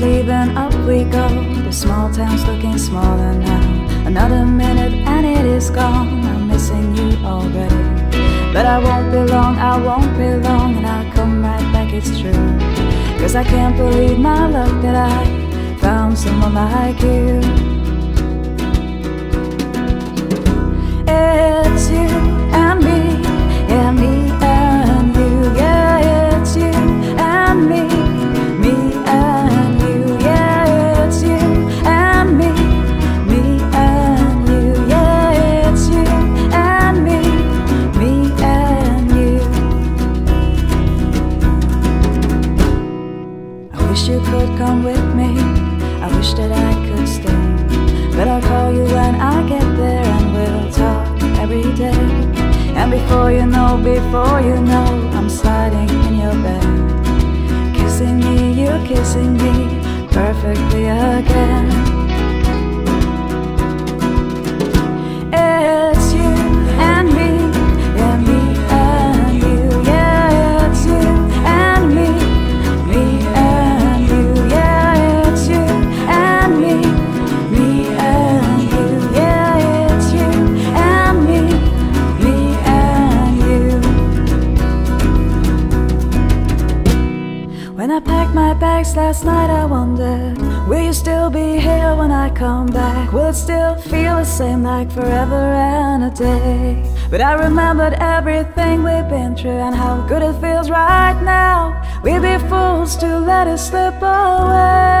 leaving, up we go. The small town's looking smaller now. Another minute and it is gone. I'm missing you already. But I won't be long, I won't be long, and I'll come right back, it's true. Cause I can't believe my luck that I found someone like you could come with me. I wish that I could stay. But I'll call you when I get there and we'll talk every day. And before you know, before you know, I'm sliding in your bed. Kissing me, you're kissing me perfectly again. When I packed my bags last night, I wondered Will you still be here when I come back? Will it still feel the same like forever and a day? But I remembered everything we've been through And how good it feels right now We'd be fools to let it slip away